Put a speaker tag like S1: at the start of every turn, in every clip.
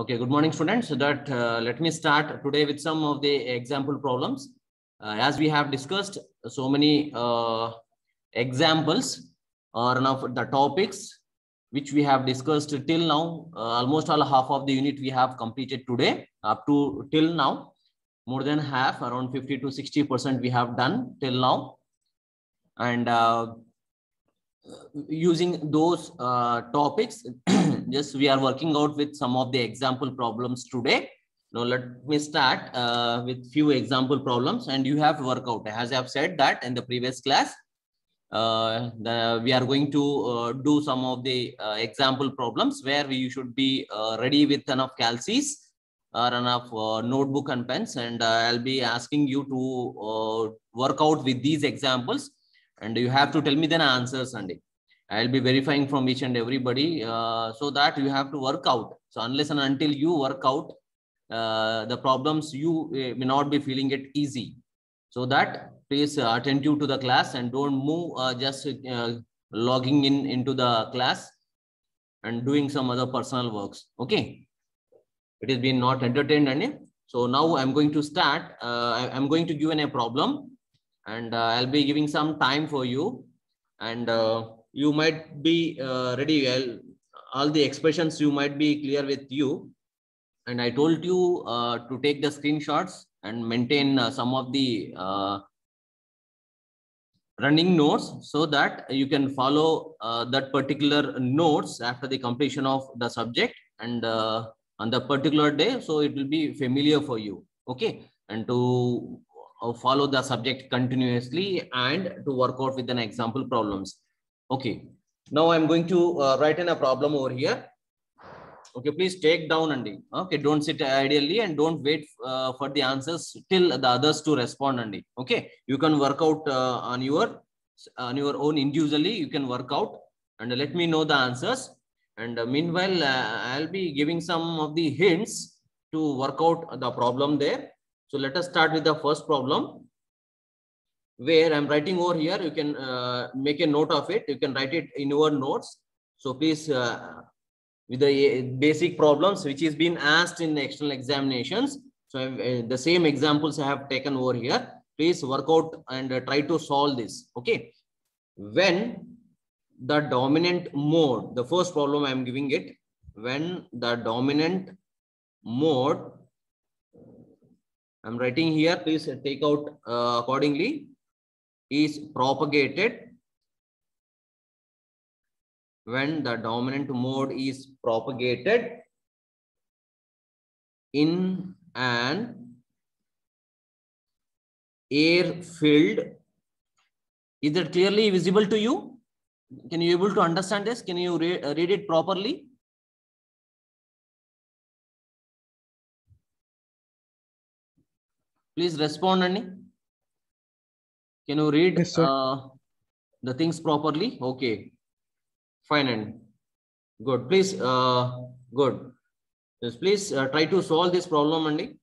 S1: Okay, good morning, students. So that uh, let me start today with some of the example problems. Uh, as we have discussed so many uh, examples or of the topics which we have discussed till now, uh, almost all half of the unit we have completed today up to till now. More than half, around 50 to 60 percent we have done till now. And uh, using those uh, topics just we are working out with some of the example problems today. Now let me start uh, with few example problems and you have to work out. As i have said that in the previous class uh, the, we are going to uh, do some of the uh, example problems where you should be uh, ready with enough calcs or enough notebook and pens. And i'll be asking you to work out with these examples. And you have to tell me the answers Sunday. I'll be verifying from each and everybody uh, so that you have to work out. So unless and until you work out uh, the problems, you uh, may not be feeling it easy. So that please uh, attentive to the class and don't move uh, just uh, logging in into the class and doing some other personal works. Okay. It has been not entertained. And so now I'm going to start. I'm going to give an, a problem and I'll be giving some time for you and you might be uh, ready. Well all the expressions you might be clear with you. And I told you uh, to take the screenshots and maintain uh, some of the uh, running notes so that you can follow that particular notes after the completion of the subject and on the particular day. So it will be familiar for you. Okay? And to uh, follow the subject continuously and to work out with an example problems. Okay. Now I'm going to uh, write in a problem over here. Okay, please take down Andy. Okay, don't sit ideally and don't wait uh, for the answers till the others to respond Andy. Okay, you can work out uh, on your on your own individually. You can work out and let me know the answers. And uh, meanwhile, uh, I'll be giving some of the hints to work out the problem there so let us start with the first problem where I'm writing over here. You can uh, make a note of it. You can write it in your notes. So please, uh, with the basic problems which is being asked in the external examinations. So uh, the same examples I have taken over here. Please work out and uh, try to solve this. Okay. When the dominant mode, the first problem I'm giving it, when the dominant mode I'm writing here, please take out uh, accordingly, is propagated when the dominant mode is propagated in an air filled. Is it clearly visible to you? Can you able to understand this? Can you re uh, read it properly? please respond Annie. Can you read
S2: yes,
S1: uh, the things properly? Okay. Fine and good. Please uh, good. Yes, please uh, try to solve this problem Andy,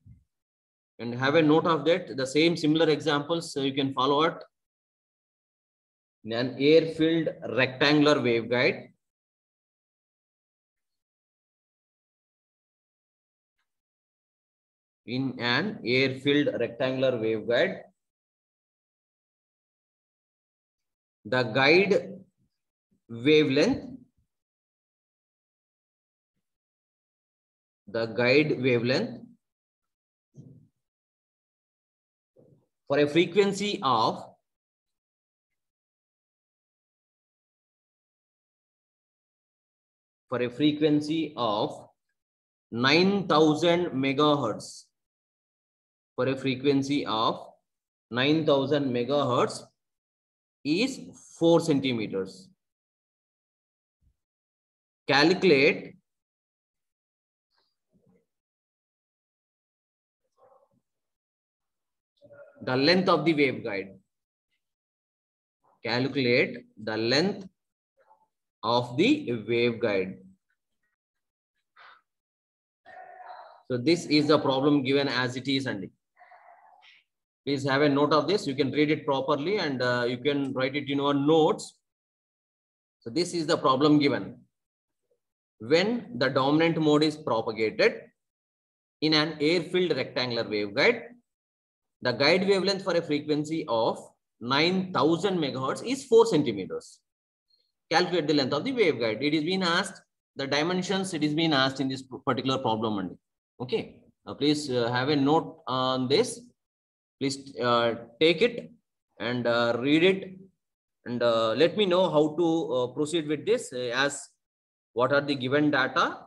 S1: and have a note of that. The same similar examples so you can follow it. In an air filled rectangular waveguide. In an air-filled rectangular waveguide. The guide wavelength, the guide wavelength for a frequency of for a frequency of 9000 megahertz for a frequency of 9000 megahertz is 4 centimeters. Calculate the length of the waveguide. Calculate the length of the waveguide. So this is the problem given as it is, Andy please have a note of this. You can read it properly and uh, you can write it in your notes. So this is the problem given. when the dominant mode is propagated in an air-filled rectangular waveguide, the guide wavelength for a frequency of 9000 megahertz is 4 centimeters. Calculate the length of the waveguide. It is being asked, the dimensions it is being asked in this particular problem. only. Okay, uh, please uh, have a note on this. Please uh, take it and uh, read it and uh, let me know how to uh, proceed with this as what are the given data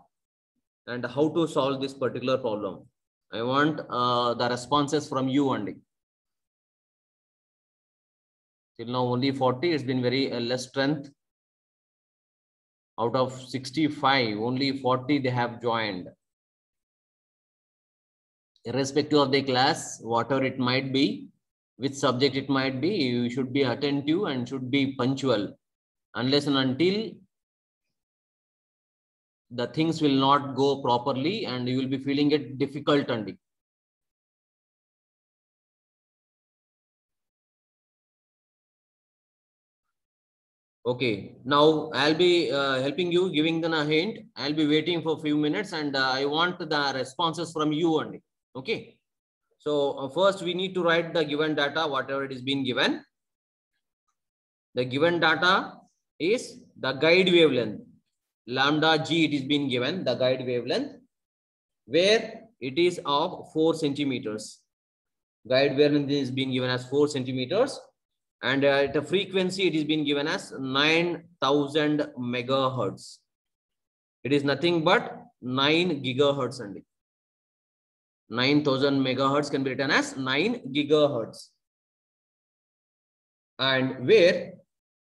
S1: and how to solve this particular problem. I want the responses from you only. Till now only 40, it's been very less strength. Out of 65, only 40 they have joined irrespective of the class, whatever it might be, which subject it might be, you should be attentive and should be punctual. Unless and until the things will not go properly and you will be feeling it difficult and Okay, now I'll be uh, helping you, giving them a hint. I'll be waiting for a few minutes and uh, I want the responses from you only. Okay. So uh, first we need to write the given data, whatever it is being given. The given data is the guide wavelength. Lambda G it is being given, the guide wavelength, where it is of 4 centimeters. Guide wavelength is being given as 4 centimeters. And uh, at a frequency, it is being given as 9000 megahertz. It is nothing but 9 gigahertz only. 9000 megahertz can be written as 9 gigahertz. And where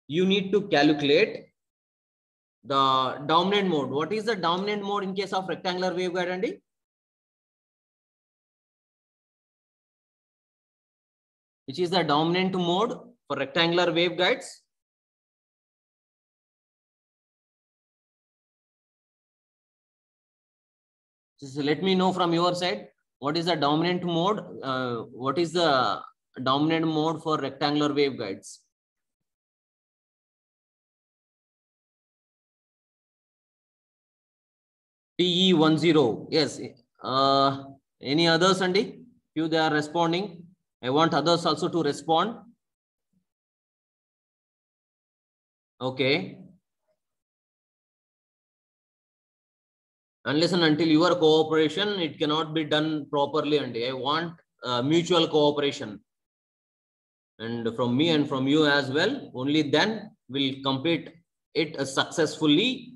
S1: you need to calculate the dominant mode. What is the dominant mode in case of rectangular waveguide, Andy? Which is the dominant mode for rectangular waveguides? Just let me know from your side what is the dominant mode? Uh, what is the dominant mode for rectangular waveguides? TE10. Yes. Uh, any others, Andy? Few they are responding. I want others also to respond. Okay. Unless and until your cooperation, it cannot be done properly. And I want uh, mutual cooperation. And from me and from you as well, only then we'll complete it successfully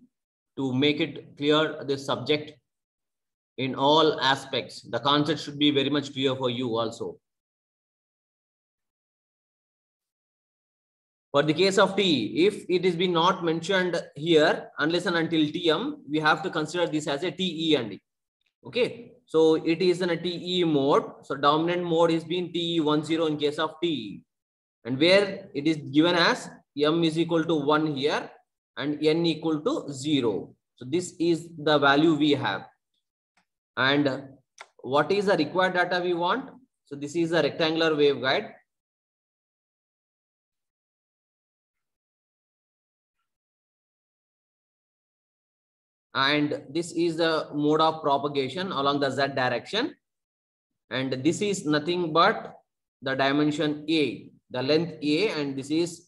S1: to make it clear the subject in all aspects. The concept should be very much clear for you also. For the case of T, if it is been not mentioned here, unless and until TM, we have to consider this as a TE and D. Okay, so it is in a TE mode. So dominant mode is being TE10 in case of T. And where it is given as M is equal to 1 here and N equal to 0. So this is the value we have. And what is the required data we want? So this is a rectangular waveguide. And this is the mode of propagation along the z direction. And this is nothing but the dimension a the length a and this is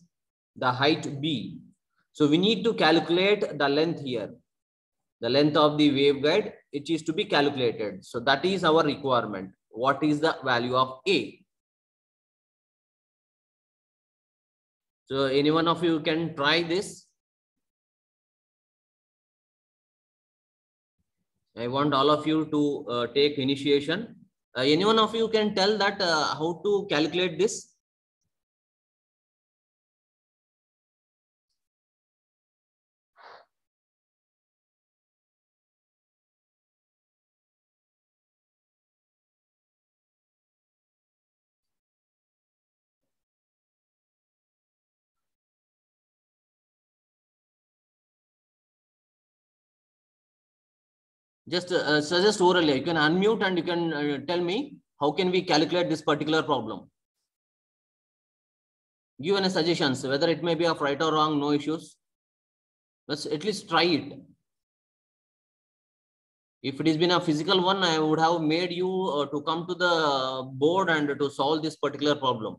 S1: the height b. So we need to calculate the length here. The length of the waveguide it is to be calculated. So that is our requirement. What is the value of a? So any one of you can try this I want all of you to uh, take initiation. Uh, any one of you can tell that uh, how to calculate this? Just uh, suggest orally. You can unmute and you can uh, tell me how can we calculate this particular problem. Give any suggestions, whether it may be of right or wrong, no issues. Let's at least try it. If it has been a physical one, I would have made you uh, to come to the board and to solve this particular problem.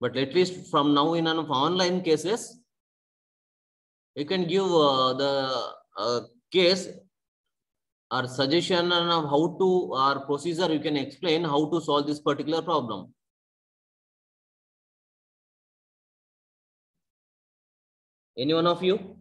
S1: But at least from now in an online cases, you can give uh, the uh, case or suggestion of how to or procedure you can explain how to solve this particular problem. Any one of you?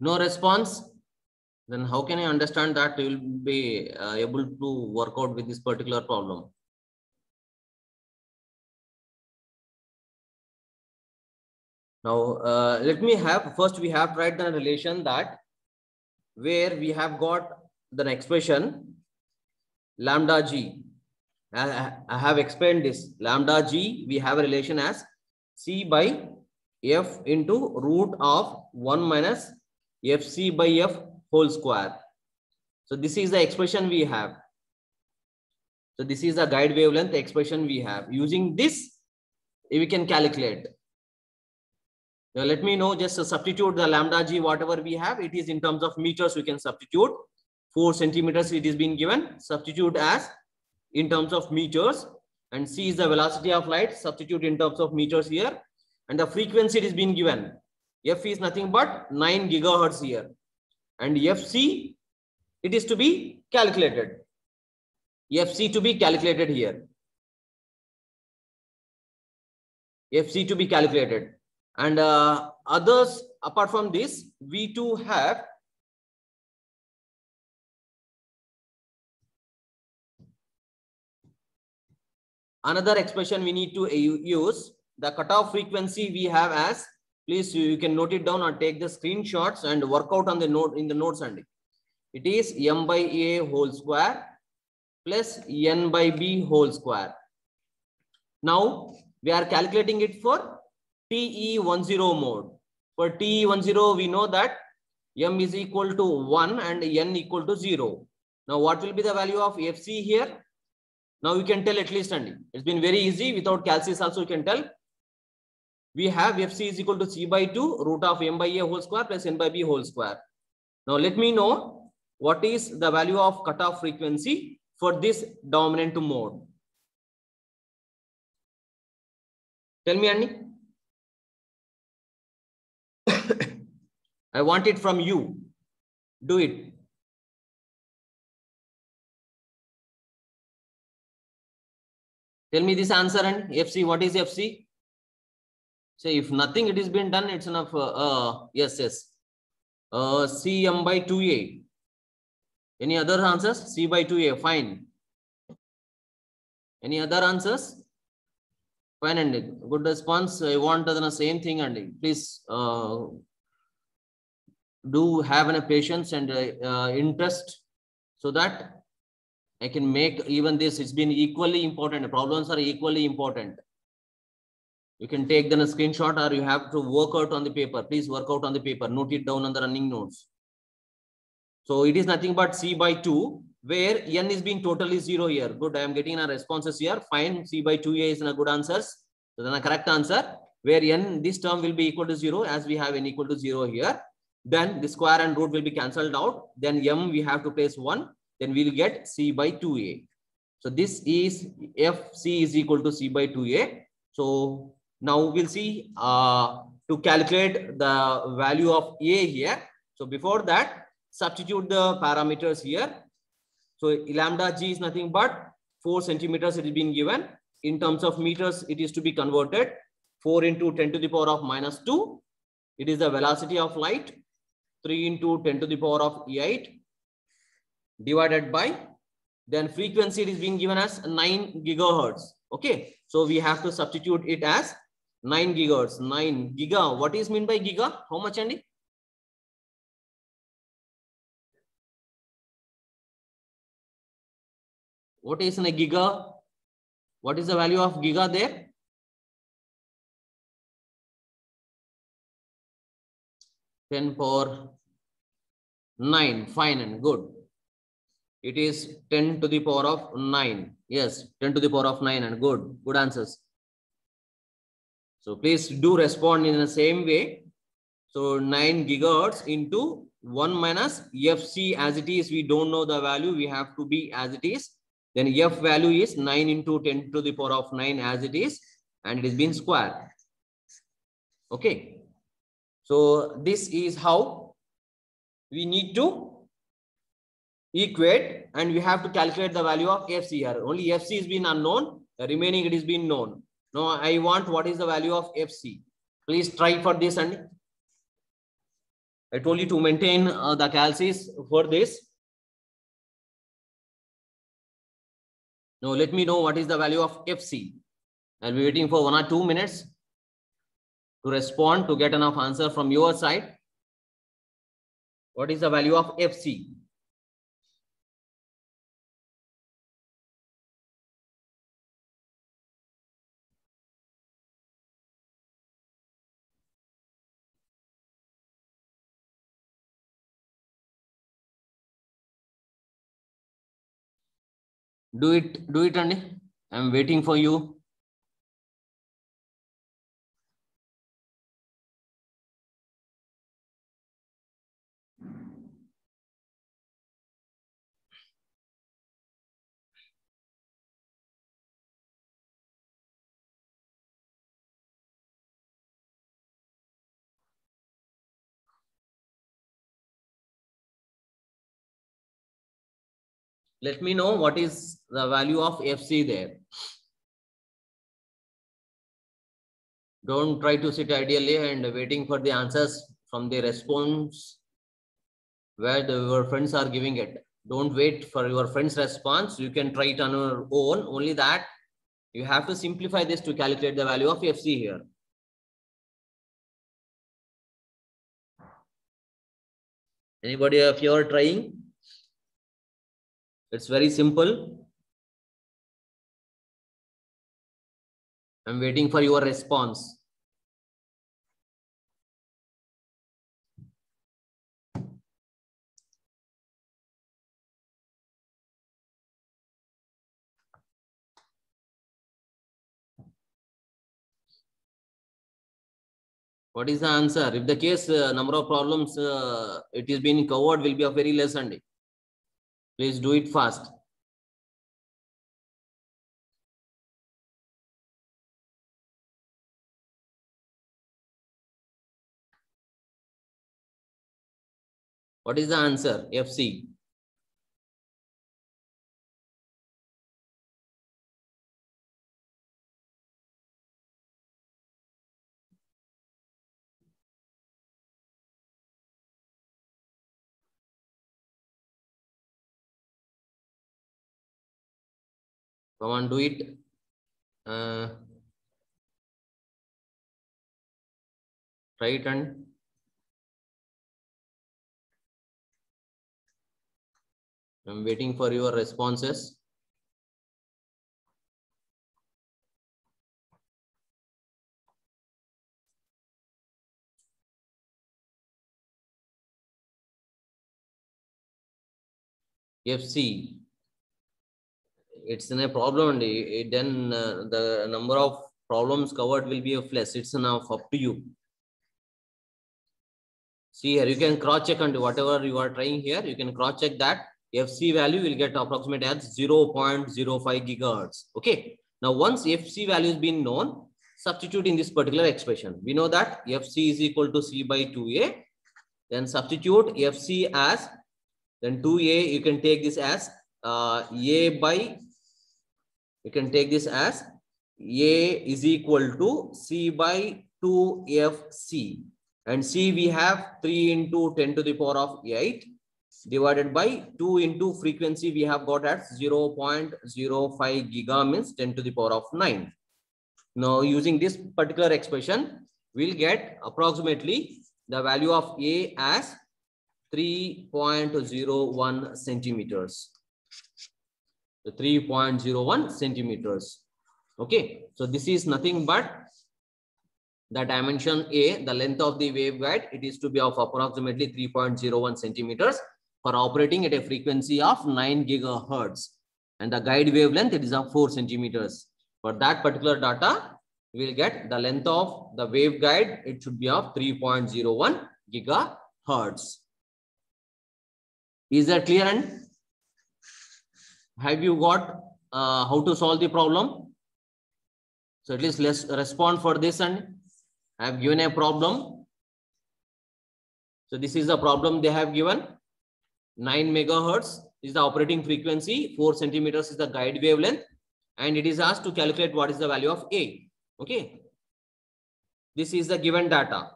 S1: No response? Then how can I understand that you will be uh, able to work out with this particular problem? Now, uh, let me have, first we have write the relation that where we have got the expression lambda g. I have explained this lambda g, we have a relation as c by f into root of 1 minus fc by f whole square. So this is the expression we have. So this is the guide wavelength expression we have. Using this, we can calculate. Now let me know, just substitute the lambda g, whatever we have, it is in terms of meters, we can substitute. 4 centimeters it is being given, substitute as in terms of meters and c is the velocity of light, substitute in terms of meters here and the frequency it is being given. F is nothing but 9 gigahertz here. And FC, it is to be calculated. FC to be calculated here. FC to be calculated. And uh, others, apart from this, we too have another expression we need to use. The cutoff frequency we have as please you can note it down or take the screenshots and work out on the note in the notes and it is m by a whole square plus n by b whole square. Now we are calculating it for te10 mode. For te10 we know that m is equal to 1 and n equal to 0 now what will be the value of fc here? Now you can tell at least and it's been very easy. Without calculus also you can tell we have fc is equal to c by 2 root of m by a whole square plus n by b whole square. Now let me know what is the value of cutoff frequency for this dominant mode. Tell me, Annie. I want it from you. Do it. Tell me this answer and FC. What is FC? Say if nothing it is been done it's enough uh, uh yes yes. Uh cm by 2a any other answers? C by 2a fine. Any other answers? Fine and good response. I want the same thing and please uh, do have a patience and uh, interest so that i can make even this. It's been equally important. Problems are equally important you can take then a screenshot or you have to work out on the paper. Please work out on the paper. Note it down on the running notes. So it is nothing but C by 2 where N is being totally 0 here. Good. I am getting a responses here. Fine. C by 2A is a good answers. So then a correct answer where N this term will be equal to 0 as we have N equal to 0 here. Then the square and root will be cancelled out. Then M we have to place 1. Then we will get C by 2A. So this is FC is equal to C by 2A. So now we'll see uh, to calculate the value of A here. So before that, substitute the parameters here. So lambda g is nothing but 4 centimeters it is being given. In terms of meters, it is to be converted. 4 into 10 to the power of minus 2. It is the velocity of light. 3 into 10 to the power of 8 divided by then frequency it is being given as 9 gigahertz. Okay. So we have to substitute it as 9 gigahertz. 9 giga. What is mean by giga? How much, Andy? What is in a giga? What is the value of giga there? Ten power nine. Fine and good. It is 10 to the power of 9. Yes, 10 to the power of 9 and good. Good answers. So please do respond in the same way. So 9 gigahertz into 1 minus FC as it is. We don't know the value. We have to be as it is. Then F value is 9 into 10 to the power of 9 as it is. And it is been squared. Okay. So this is how we need to equate and we have to calculate the value of FC here. Only FC is been unknown. The remaining it is been known. Now I want what is the value of FC. Please try for this and I told you to maintain uh, the calces for this. Now let me know what is the value of FC. I'll be waiting for one or two minutes to respond to get enough answer from your side. What is the value of FC? Do it, do it, Andy. I'm waiting for you. Let me know what is the value of FC there. Don't try to sit ideally and waiting for the answers from the response where the, your friends are giving it. Don't wait for your friend's response. You can try it on your own. Only that you have to simplify this to calculate the value of FC here. Anybody if you are trying? It's very simple. I'm waiting for your response. What is the answer? If the case uh, number of problems uh, it is being covered will be a very less Sunday. Please do it fast. What is the answer? FC. Come on, do it. Uh, it and I'm waiting for your responses. FC it's in a problem only. Then uh, the number of problems covered will be of less. It's now up to you. See here, you can cross check and whatever you are trying here, you can cross check that FC value will get approximate as 0.05 gigahertz. Okay. Now, once FC value has been known, substitute in this particular expression. We know that FC is equal to C by 2A. Then substitute FC as, then 2A, you can take this as uh, A by you can take this as A is equal to C by 2FC. And C we have 3 into 10 to the power of 8 divided by 2 into frequency we have got at 0 0.05 giga means 10 to the power of 9. Now using this particular expression, we'll get approximately the value of A as 3.01 centimeters. The 3.01 centimeters. Okay, so this is nothing but the dimension A, the length of the waveguide, it is to be of approximately 3.01 centimeters for operating at a frequency of 9 gigahertz. And the guide wavelength, it is of 4 centimeters. For that particular data, we will get the length of the waveguide, it should be of 3.01 gigahertz. Is that clear? And have you got uh, how to solve the problem? So at least let's respond for this and I have given a problem. So this is the problem they have given. 9 megahertz is the operating frequency. 4 centimeters is the guide wavelength. And it is asked to calculate what is the value of A. Okay. This is the given data.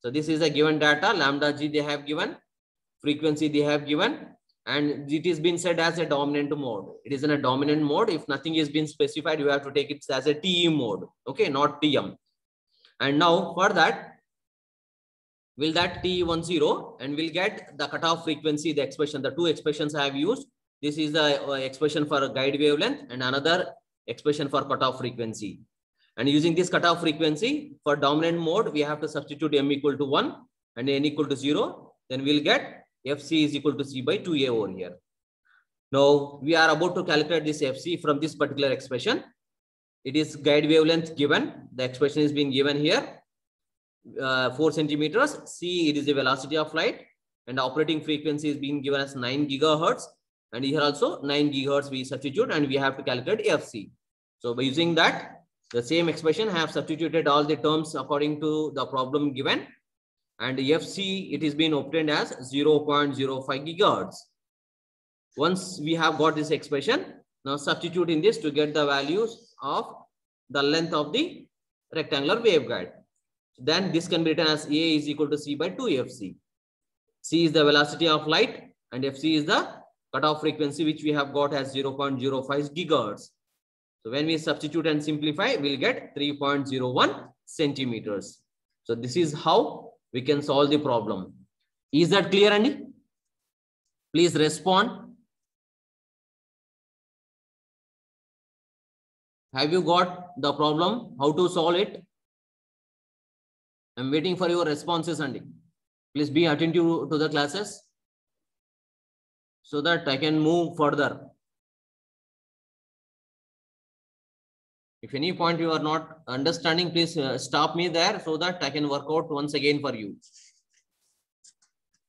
S1: So this is the given data. Lambda G they have given. Frequency they have given. And it is been said as a dominant mode. It is in a dominant mode. If nothing is been specified, you have to take it as a TE mode. Okay, not TM. And now for that, will that T10 and we'll get the cutoff frequency, the expression, the two expressions I have used. This is the uh, expression for guide wavelength and another expression for cutoff frequency. And using this cutoff frequency for dominant mode, we have to substitute M equal to 1 and N equal to 0. Then we'll get FC is equal to C by 2A over here. Now we are about to calculate this FC from this particular expression it is guide wavelength given. The expression is being given here. Uh, 4 centimeters. C, it is the velocity of light. And operating frequency is being given as 9 gigahertz. And here also 9 gigahertz we substitute and we have to calculate FC. So by using that, the same expression I have substituted all the terms according to the problem given. And FC, it is being obtained as 0.05 gigahertz. Once we have got this expression, now substitute in this to get the values of the length of the rectangular waveguide. Then this can be written as A is equal to C by 2FC. C is the velocity of light and FC is the cutoff frequency which we have got as 0.05 gigahertz. So when we substitute and simplify, we'll get 3.01 centimeters. So this is how we can solve the problem. Is that clear, Andy? Please respond. Have you got the problem? How to solve it? I'm waiting for your responses, Andy. Please be attentive to the classes so that I can move further. If any point you are not understanding, please uh, stop me there so that I can work out once again for you.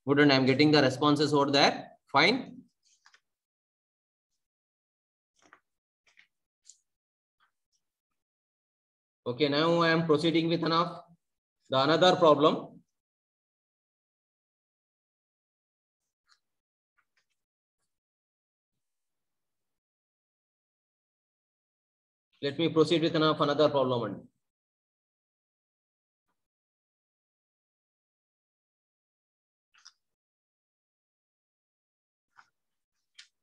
S1: Good, and I'm getting the responses over there. Fine. Okay, now I am proceeding with enough. The another problem. Let me proceed with another problem.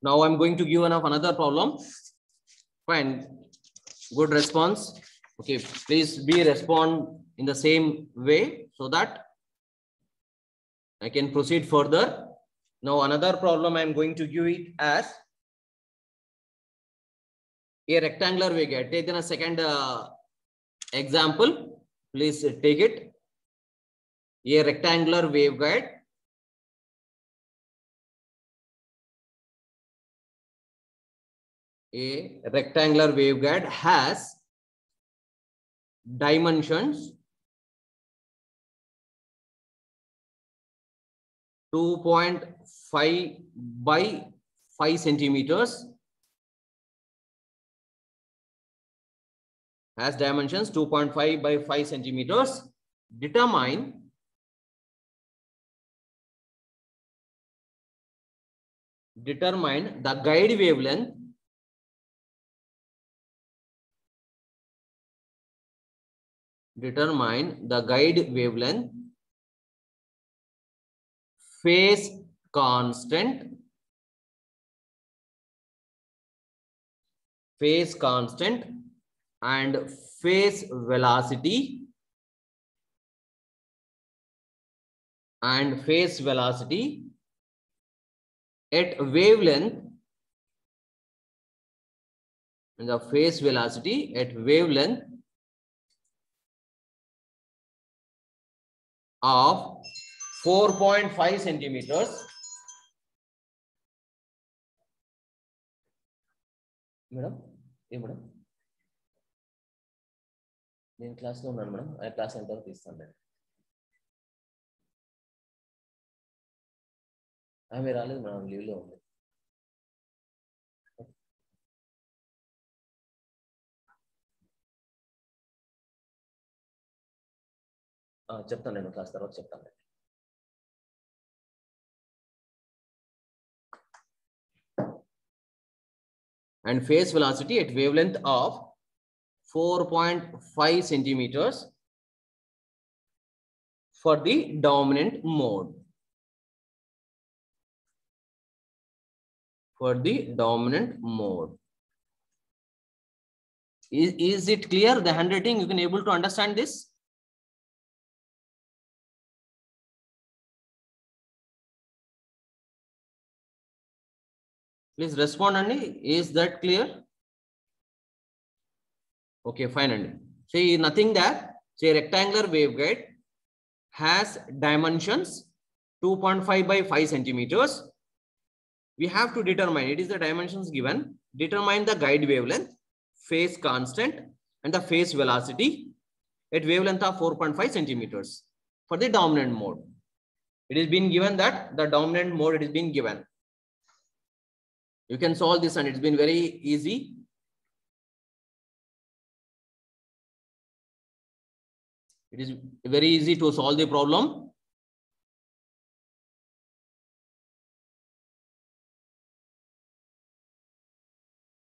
S1: Now I'm going to give another problem. Fine. Good response. Okay, please be respond in the same way so that I can proceed further. Now another problem I'm going to give it as a rectangular waveguide. Take in a second uh, example. Please take it. A rectangular waveguide. A rectangular waveguide has dimensions 2.5 by 5 centimeters has dimensions 2.5 by 5 centimeters determine determine the guide wavelength determine the guide wavelength, phase constant, phase constant and phase velocity. And phase velocity at wavelength. And the phase velocity at wavelength of 4.5 centimeters. Madam yeah, madam. నేను క్లాస్లో ఉన్నాను madam. ఆ class ఎంత వరకు తీస్తాను నేను. ఆమె రాలేదు మేడం లీవ్లో ఉంది. చెప్తాను నేను క్లాస్ తర్వాత చెప్తాను and phase velocity at wavelength of 4.5 centimeters for the dominant mode. For the dominant mode. Is, is it clear, the handwriting? You can able to understand this? Please respond, Andy. Is that clear? Okay, fine, Andy. See, nothing there. Say rectangular waveguide has dimensions 2.5 by 5 centimeters. We have to determine, it is the dimensions given, determine the guide wavelength, phase constant, and the phase velocity at wavelength of 4.5 centimeters for the dominant mode. It is been given that the dominant mode it is being given. You can solve this and it's been very easy. It is very easy to solve the problem.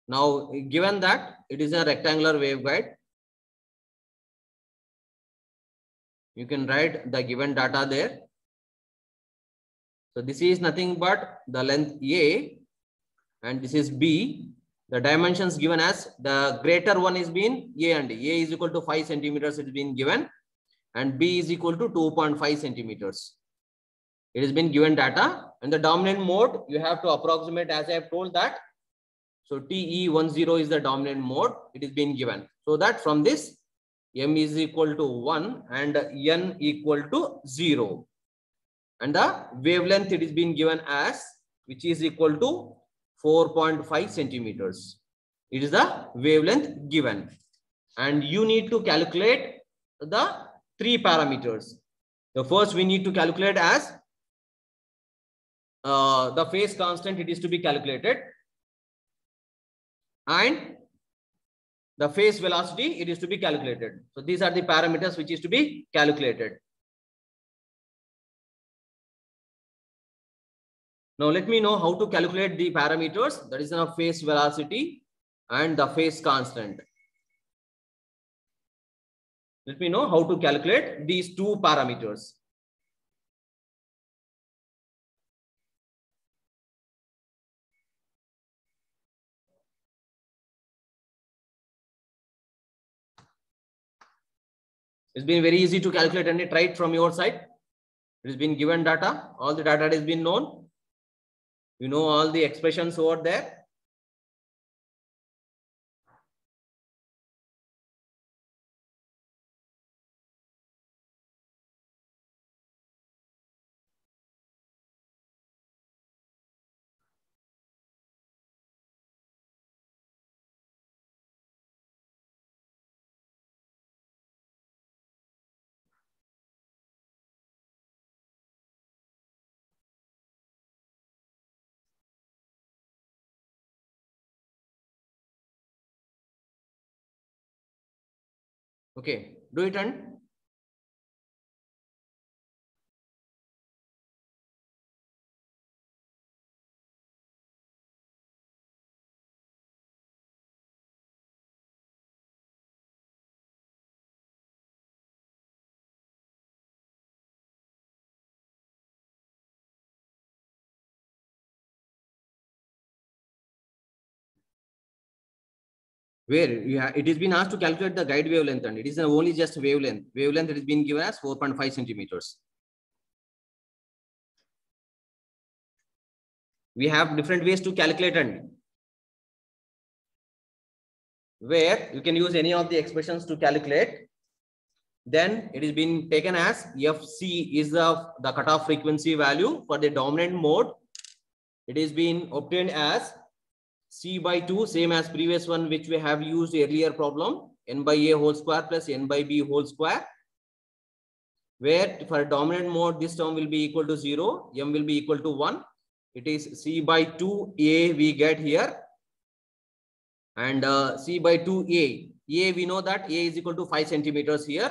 S1: Now, given that it is a rectangular waveguide, you can write the given data there. So this is nothing but the length A and this is B. The dimensions given as the greater one is being A and A is equal to 5 centimeters it is been given and B is equal to 2.5 centimeters. It has been given data and the dominant mode you have to approximate as I have told that. So TE10 is the dominant mode it is being given. So that from this M is equal to 1 and N equal to 0. And the wavelength it is being given as which is equal to 4.5 centimeters. It is the wavelength given. And you need to calculate the three parameters. The first we need to calculate as uh, the phase constant, it is to be calculated. And the phase velocity, it is to be calculated. So these are the parameters which is to be calculated. Now let me know how to calculate the parameters that is the phase velocity and the phase constant. Let me know how to calculate these two parameters. It's been very easy to calculate and it from your side. It has been given data. All the data has been known. You know all the expressions over there. Okay, do it and where have, it has been asked to calculate the guide wavelength and it is only just wavelength. Wavelength has been given as 4.5 centimeters. We have different ways to calculate and where you can use any of the expressions to calculate. Then it is being taken as FC is the, the cutoff frequency value for the dominant mode. It is being obtained as C by 2, same as previous one, which we have used earlier problem, n by a whole square plus n by b whole square, where for dominant mode, this term will be equal to 0, m will be equal to 1. It is C by 2a we get here. And uh, C by 2a, a we know that a is equal to 5 centimeters here,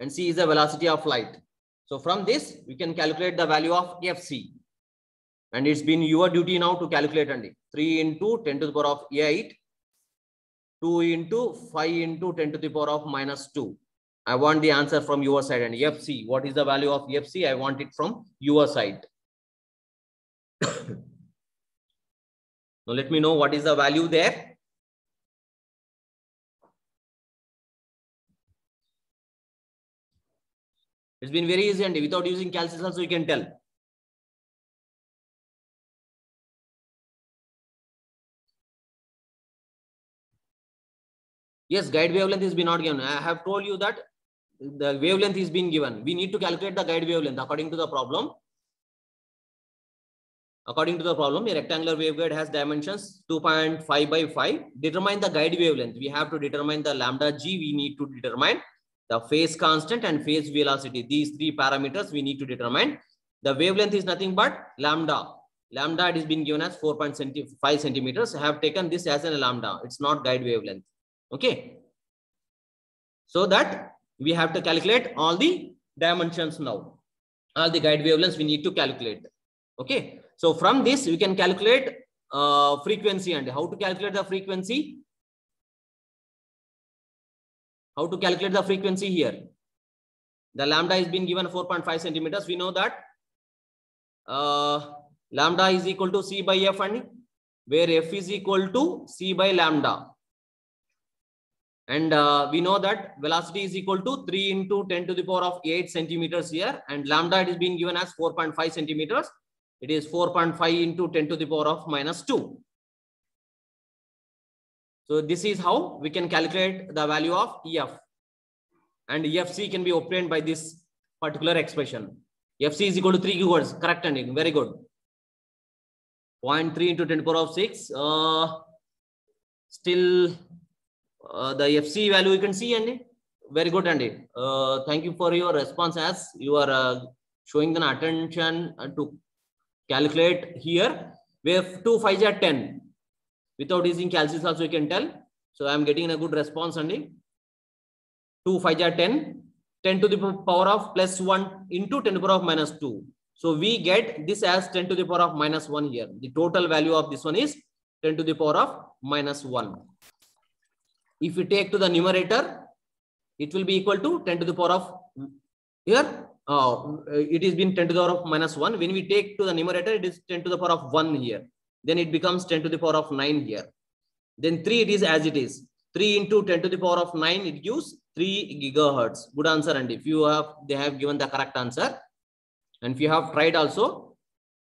S1: and c is the velocity of light. So from this, we can calculate the value of fc. And it's been your duty now to calculate and 3 into 10 to the power of 8, 2 into 5 into 10 to the power of minus 2. I want the answer from your side and FC. What is the value of FC? I want it from your side. now let me know what is the value there. It's been very easy and without using calculus also you can tell. Yes, guide wavelength is been not given. I have told you that the wavelength is being given. We need to calculate the guide wavelength according to the problem. According to the problem, a rectangular waveguide has dimensions 2.5 by 5. Determine the guide wavelength. We have to determine the lambda g. We need to determine the phase constant and phase velocity. These three parameters we need to determine. The wavelength is nothing but lambda. Lambda it is being given as 4.5 centimeters. I have taken this as a lambda. It's not guide wavelength. Okay. So that we have to calculate all the dimensions now. All the guide wavelengths we need to calculate. Okay. So from this, we can calculate uh, frequency and how to calculate the frequency. How to calculate the frequency here. The lambda is being given 4.5 centimeters. We know that uh, lambda is equal to C by F and where F is equal to C by lambda. And uh, we know that velocity is equal to 3 into 10 to the power of 8 centimeters here. And lambda it is being given as 4.5 centimeters. It is 4.5 into 10 to the power of minus 2. So this is how we can calculate the value of F. And FC can be obtained by this particular expression. FC is equal to 3 gigahertz. Correct ending. Very good. 0.3 into 10 to the power of 6. Uh, still uh, the FC value you can see and very good Andy. Uh, thank you for your response as you are uh, showing the attention to calculate here. We have 2 5 are 10 without using calculus also you can tell. So I am getting a good response Andy. 2 5 are 10 10 to the power of plus 1 into 10 to the power of minus 2. So we get this as 10 to the power of minus 1 here. The total value of this one is 10 to the power of minus 1 if we take to the numerator, it will be equal to 10 to the power of here. Uh, it is been 10 to the power of minus 1. When we take to the numerator, it is 10 to the power of 1 here. Then it becomes 10 to the power of 9 here. Then 3 it is as it is. 3 into 10 to the power of 9, it gives 3 gigahertz. Good answer. And if you have, they have given the correct answer. And if you have tried also,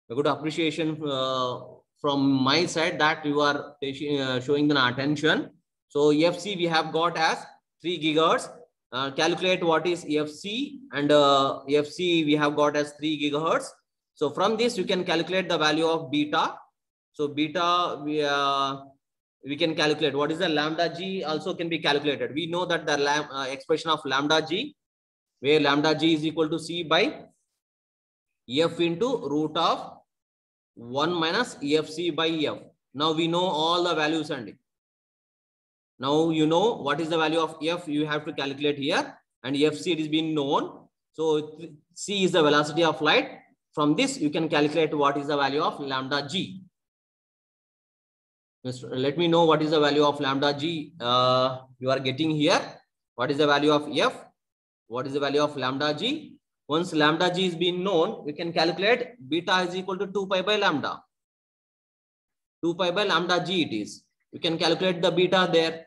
S1: a good appreciation uh, from my side that you are uh, showing the attention so FC we have got as 3 gigahertz. Uh, calculate what is FC and uh, FC we have got as 3 gigahertz. So from this you can calculate the value of beta. So beta we uh, we can calculate what is the lambda g also can be calculated. We know that the lam, uh, expression of lambda g where lambda g is equal to c by f into root of 1 minus FC by F. Now we know all the values and now you know what is the value of F you have to calculate here and FC it is being known. So C is the velocity of light. From this you can calculate what is the value of lambda G. Let me know what is the value of lambda G uh, you are getting here. What is the value of F? What is the value of lambda G? Once lambda G is being known, we can calculate beta is equal to 2 pi by lambda. 2 pi by lambda G it is. You can calculate the beta there.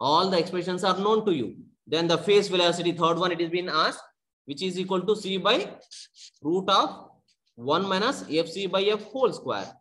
S1: All the expressions are known to you. Then the phase velocity, third one, it is been asked, which is equal to c by root of 1 minus fc by f whole square.